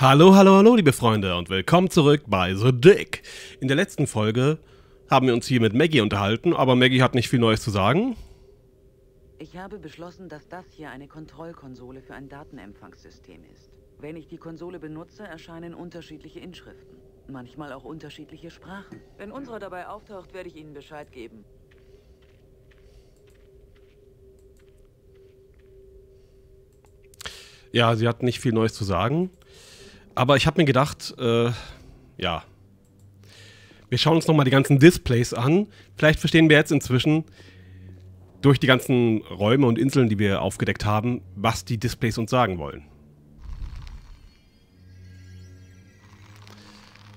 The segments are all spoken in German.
Hallo, hallo, hallo, liebe Freunde und willkommen zurück bei The Dick. In der letzten Folge haben wir uns hier mit Maggie unterhalten, aber Maggie hat nicht viel Neues zu sagen. Ich habe beschlossen, dass das hier eine Kontrollkonsole für ein Datenempfangssystem ist. Wenn ich die Konsole benutze, erscheinen unterschiedliche Inschriften. Manchmal auch unterschiedliche Sprachen. Wenn unserer dabei auftaucht, werde ich Ihnen Bescheid geben. Ja, sie hat nicht viel Neues zu sagen. Aber ich habe mir gedacht, äh, ja, wir schauen uns nochmal die ganzen Displays an. Vielleicht verstehen wir jetzt inzwischen durch die ganzen Räume und Inseln, die wir aufgedeckt haben, was die Displays uns sagen wollen.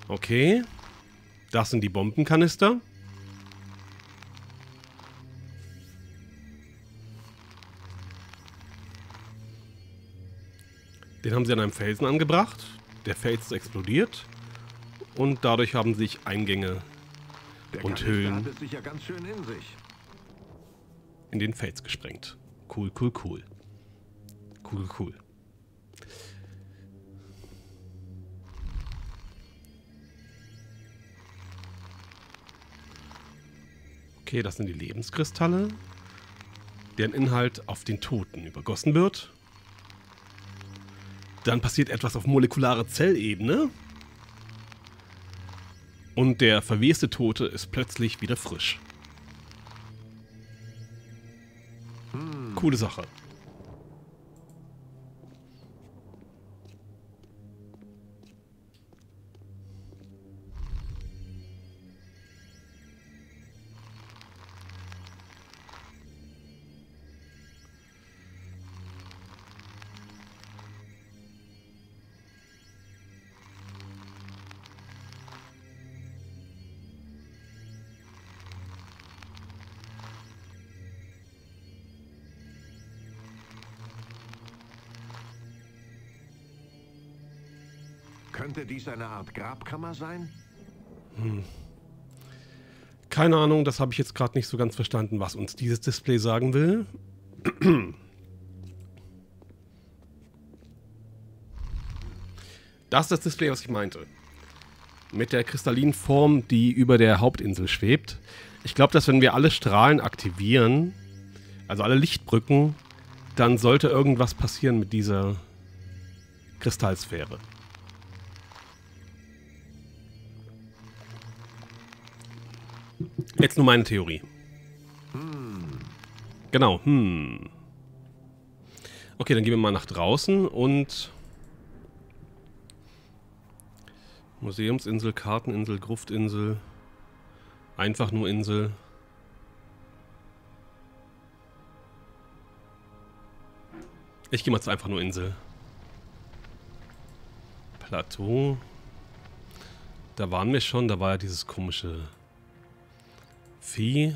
Okay, das sind die Bombenkanister. Den haben sie an einem Felsen angebracht. Der Fels explodiert. Und dadurch haben sich Eingänge Der und Höhlen schön in in den Fels gesprengt. Cool, cool, cool. Cool, cool. Okay, das sind die Lebenskristalle, deren Inhalt auf den Toten übergossen wird. Dann passiert etwas auf molekularer Zellebene. Und der verweste Tote ist plötzlich wieder frisch. Coole Sache. Könnte dies eine Art Grabkammer sein? Keine Ahnung, das habe ich jetzt gerade nicht so ganz verstanden, was uns dieses Display sagen will. Das ist das Display, was ich meinte. Mit der kristallinen Form, die über der Hauptinsel schwebt. Ich glaube, dass wenn wir alle Strahlen aktivieren, also alle Lichtbrücken, dann sollte irgendwas passieren mit dieser Kristallsphäre. Jetzt nur meine Theorie. Genau, hm. Okay, dann gehen wir mal nach draußen und Museumsinsel, Karteninsel, Gruftinsel, einfach nur Insel. Ich gehe mal zu einfach nur Insel. Plateau. Da waren wir schon, da war ja dieses komische Vieh.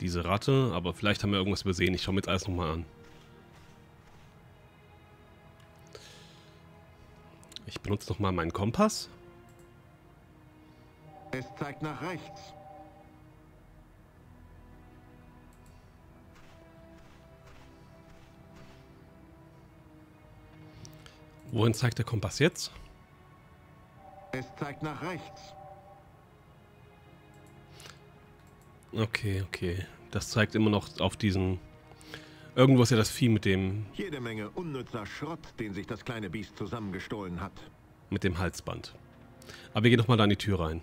Diese Ratte, aber vielleicht haben wir irgendwas übersehen. Ich schaue mir jetzt alles nochmal an. Ich benutze nochmal meinen Kompass. Es zeigt nach rechts. Wohin zeigt der Kompass jetzt? Es zeigt nach rechts. Okay, okay. Das zeigt immer noch auf diesen... Irgendwo ist ja das Vieh mit dem, Jede Menge unnützer Schrott, den sich das kleine Biest zusammengestohlen hat. mit dem Halsband. Aber wir gehen nochmal da in die Tür rein.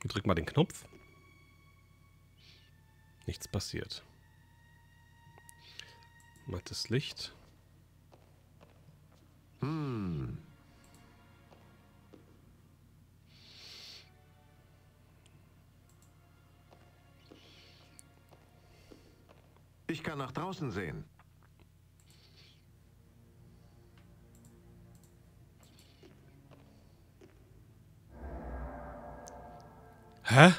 Wir drücken mal den Knopf. Nichts passiert. Mattes Licht. Hm. Kann nach draußen sehen. Hä?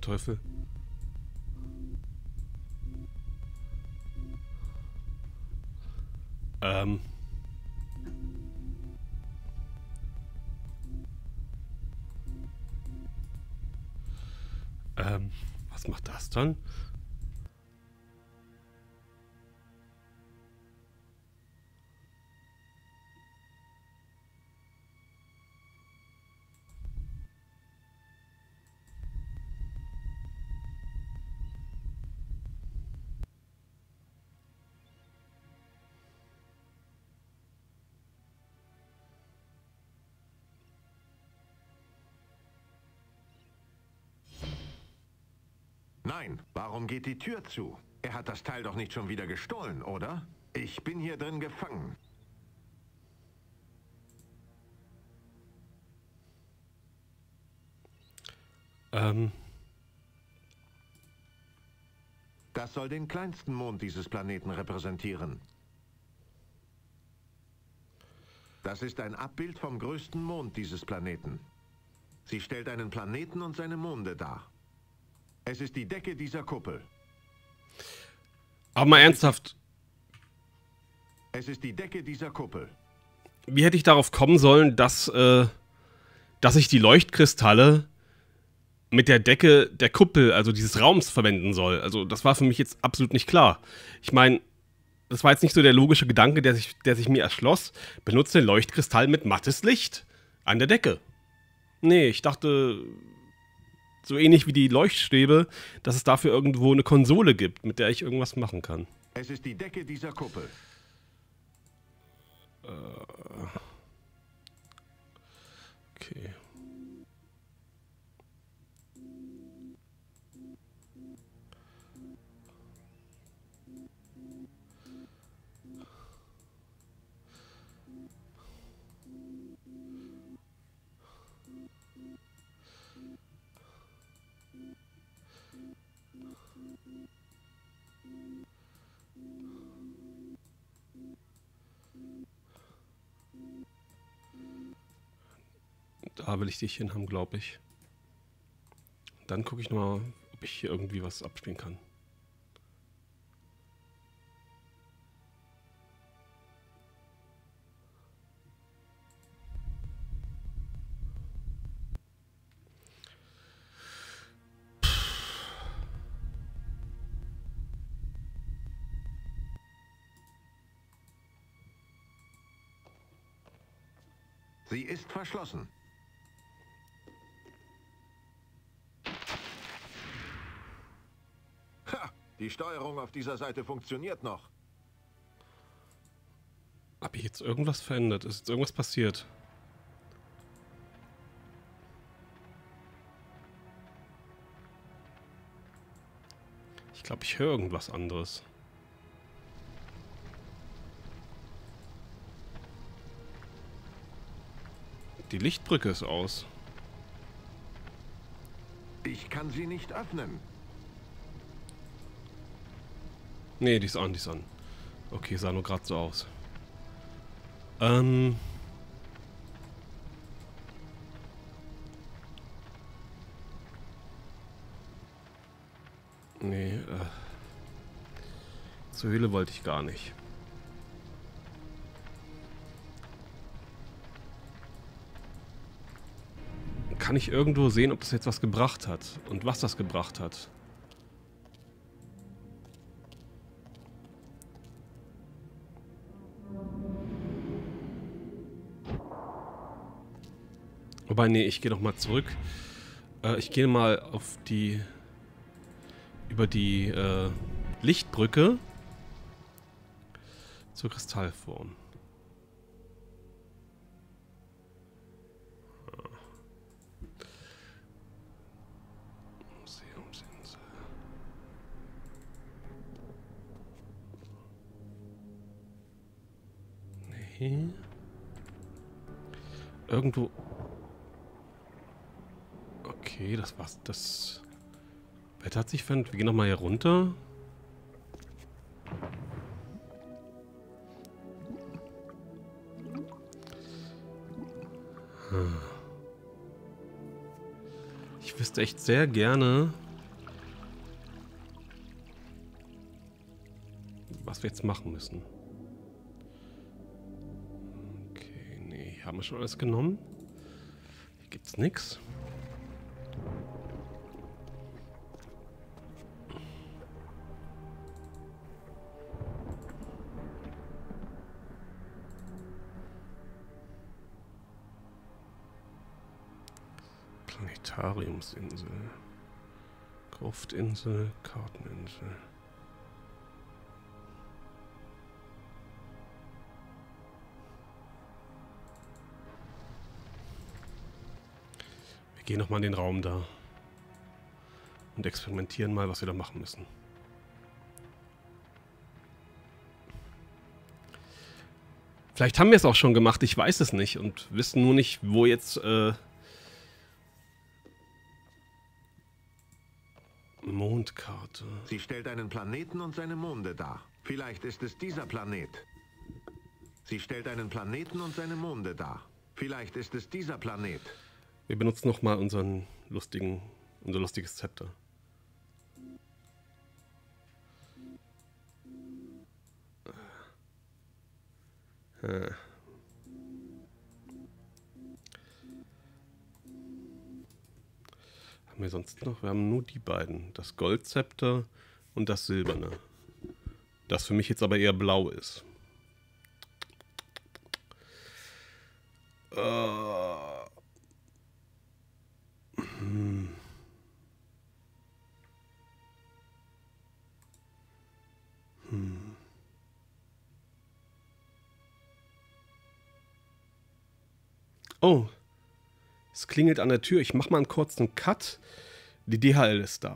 Teufel? Ähm. Ähm, was macht das dann? Nein, warum geht die Tür zu? Er hat das Teil doch nicht schon wieder gestohlen, oder? Ich bin hier drin gefangen. Ähm. Das soll den kleinsten Mond dieses Planeten repräsentieren. Das ist ein Abbild vom größten Mond dieses Planeten. Sie stellt einen Planeten und seine Monde dar. Es ist die Decke dieser Kuppel. Aber mal ernsthaft, Es ist die Decke dieser Kuppel. wie hätte ich darauf kommen sollen, dass, äh, dass ich die Leuchtkristalle mit der Decke der Kuppel, also dieses Raums, verwenden soll? Also, das war für mich jetzt absolut nicht klar. Ich meine, das war jetzt nicht so der logische Gedanke, der sich, der sich mir erschloss. Benutze den Leuchtkristall mit mattes Licht an der Decke. Nee, ich dachte, so ähnlich wie die Leuchtstäbe, dass es dafür irgendwo eine Konsole gibt, mit der ich irgendwas machen kann. Es ist die Decke dieser Kuppel. Okay. Da will ich dich hin haben, glaube ich. Dann gucke ich mal, ob ich hier irgendwie was abspielen kann. Sie ist verschlossen. Die Steuerung auf dieser Seite funktioniert noch. Habe ich jetzt irgendwas verändert? Ist jetzt irgendwas passiert? Ich glaube, ich höre irgendwas anderes. Die Lichtbrücke ist aus. Ich kann sie nicht öffnen. Nee, die ist an, die ist an. Okay, sah nur gerade so aus. Ähm. Nee, äh. Zur Höhle wollte ich gar nicht. Kann ich irgendwo sehen, ob das jetzt was gebracht hat? Und was das gebracht hat? Wobei, nee, ich gehe noch mal zurück. Äh, ich gehe mal auf die... über die äh, Lichtbrücke zur Kristallform. Nee. Irgendwo Okay, das war's. Das Wetter hat sich verändert. Wir gehen nochmal hier runter. Hm. Ich wüsste echt sehr gerne, was wir jetzt machen müssen. haben wir schon alles genommen. Hier gibt's nichts. Planetariumsinsel. Gruftinsel, Karteninsel. Wir gehen nochmal in den Raum da. Und experimentieren mal, was wir da machen müssen. Vielleicht haben wir es auch schon gemacht, ich weiß es nicht und wissen nur nicht, wo jetzt äh, Mondkarte. Sie stellt einen Planeten und seine Monde dar. Vielleicht ist es dieser Planet. Sie stellt einen Planeten und seine Monde dar. Vielleicht ist es dieser Planet. Wir benutzen nochmal unseren lustigen, unser lustiges Zepter. Äh. Haben wir sonst noch? Wir haben nur die beiden. Das Goldzepter und das Silberne. Das für mich jetzt aber eher blau ist. Äh. Hm. Hm. Oh, es klingelt an der Tür. Ich mache mal einen kurzen Cut. Die DHL ist da.